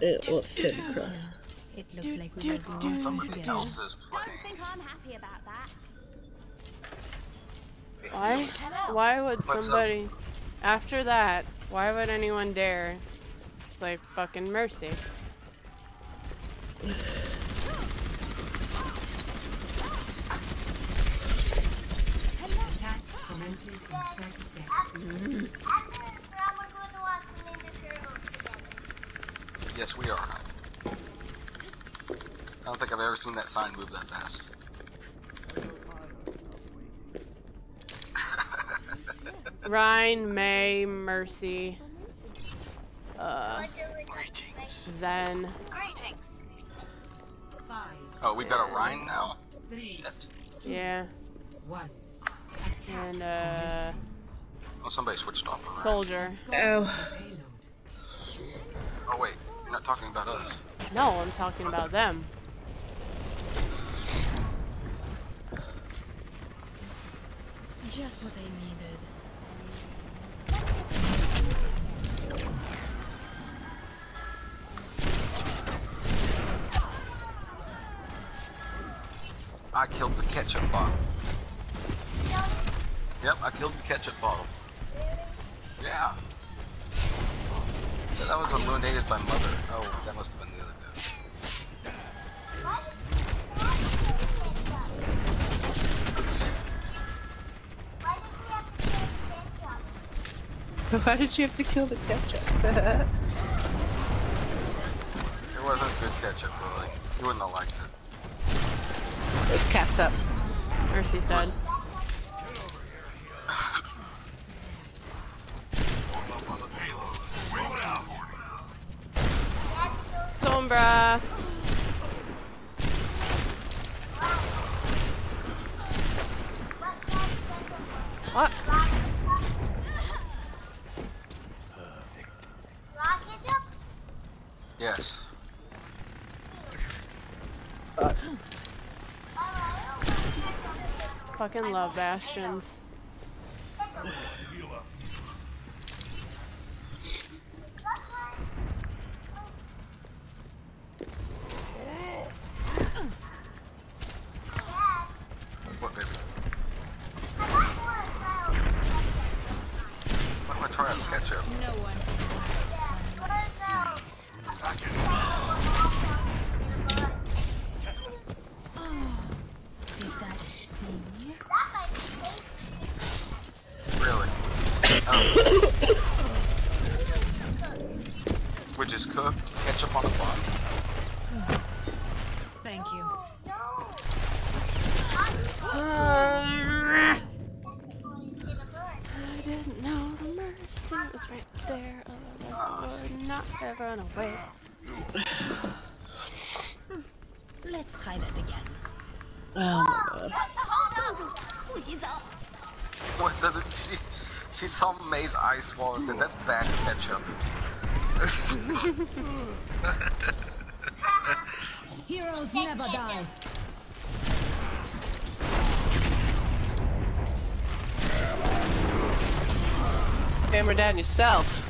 It was Thin Crust. It looks like we might be working Somebody together. else is Don't think I'm happy about that. Why? Why would What's up? somebody, after that, why would anyone dare play fucking Mercy? Yes, we are. I don't think I've ever seen that sign move that fast. Rein, Mei, Mercy, uh, What's it look like? Zen. Oh, we got a Rein now? Shit. Yeah, one. And uh, Oh, somebody switched off a Rein. Soldier. Scope Ow. the payload. Oh, wait. You're not talking about us. No, I'm talking about them. Just what I needed. I killed the ketchup bottle. Yep, I killed the ketchup bottle. Yeah. So that was illuminated by mother. Oh, that must have been the other guy. Why did you have to kill the ketchup? It wasn't good ketchup, but like, you wouldn't have liked it. There's cats up. Mercy's dead. Sombra. What? Yes. Fucking love bastions. What, baby? What am I trying? No one. Did that sting? Really? Oh. Which is cooked, ketchup on the bottom. Not have run away. Let's try that again. Oh my god. What the, the she, she saw May's eyes swallow and that's bad ketchup. Heroes never die. Hammer down yourself.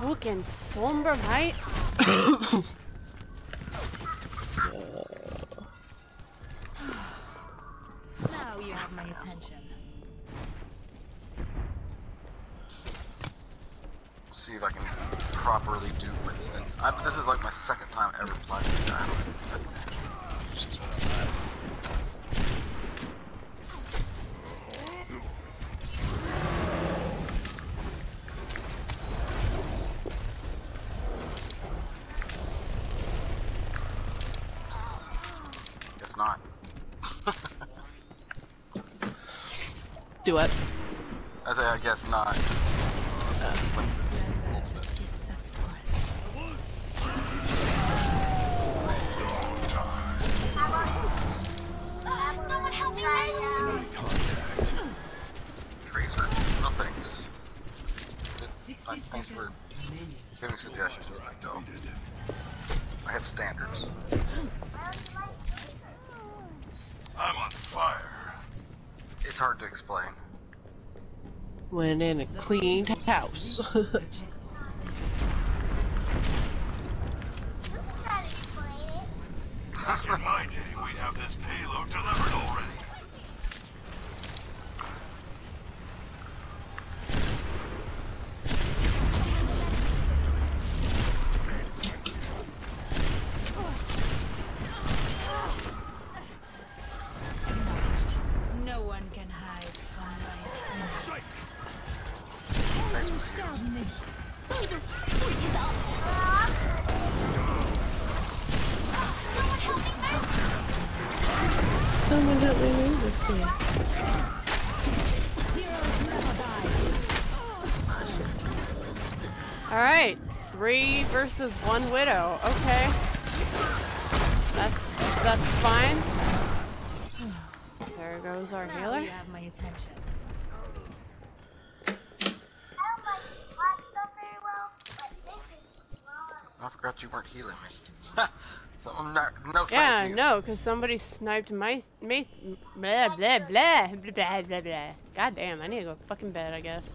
Fucking Sombra, mate. Now you have my attention. See if I can properly do Winston. I, this is like my second time ever playing the guy. I was- She's- do it. I say, I guess not. Tracer, no thanks. Thanks for giving suggestions. I have standards. I'm on fire. It's hard to explain went in and cleaned house. Ask your mind, we have this payload delivered already. Someone help me move this thing. Heroes never die. Alright. Three versus one widow. Okay. That's that's fine. There goes our Now healer. you have my attention. I don't like black stuff very well, but this is wrong. I forgot you weren't healing me. so I'm not. No, Yeah, no, because somebody sniped my me blah blah blah blah blah blah blah. God damn, I need to go fucking bed, I guess.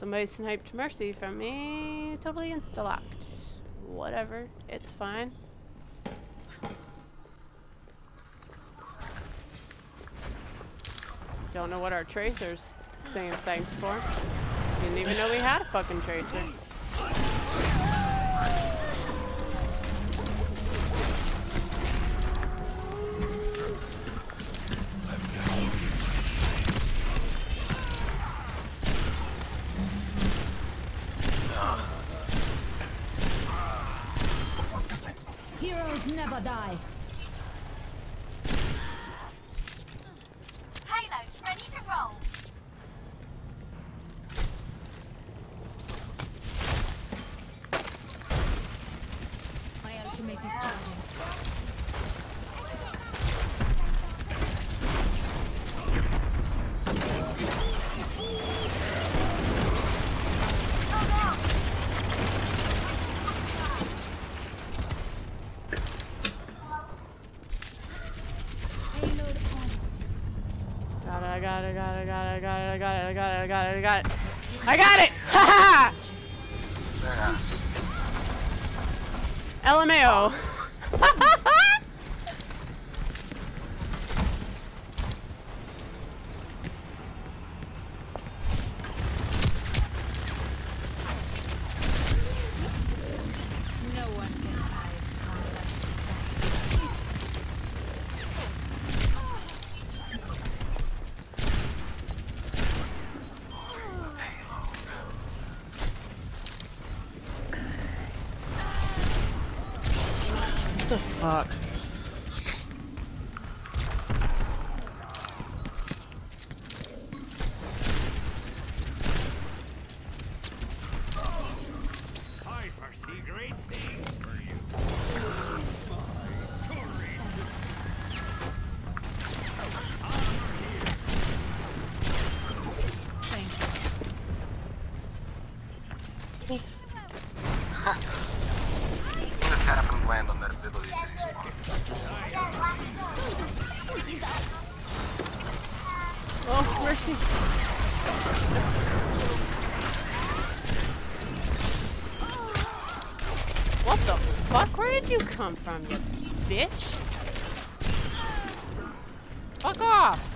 Somebody sniped Mercy from me, totally insta locked. Whatever, it's fine. Don't know what our tracer's saying thanks for. Didn't even know we had a fucking tracer. ultimate is charging. I got it, I got it, I got it, I got it, I got it, I got it, I got it. I got it! Ha ha! LMAO. No one can hide from my sight. What the fuck? Mercy. What the fuck? Where did you come from, you bitch? Fuck off!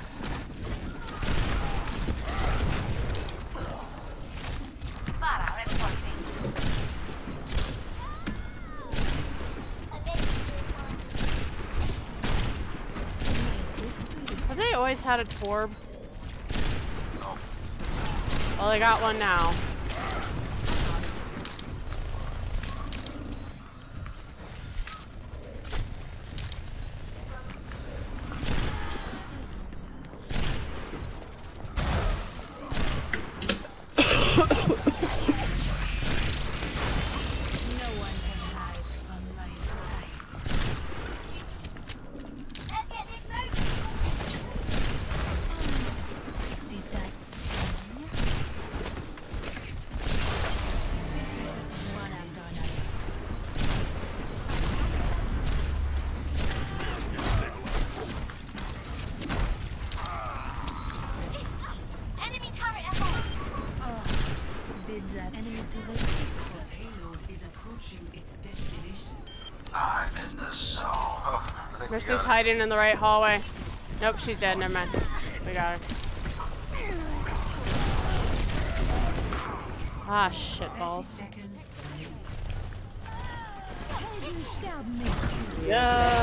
Have they always had a Torb? Well, they got one now. I'm in the hiding in the right hallway. Nope, she's dead. Never mind. We got her. Ah, shit balls. Yeah.